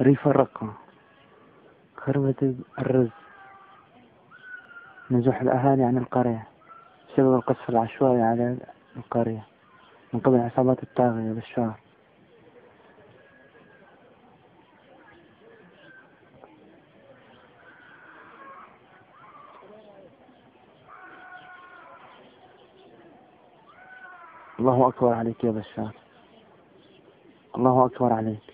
ريف الرقة خربة الرز. نزوح الأهالي عن القرية. بسبب القصف العشوائي على القرية. من قبل عصابات الطاغية بالشهر. الله أكبر عليك يا بشار. الله أكبر عليك.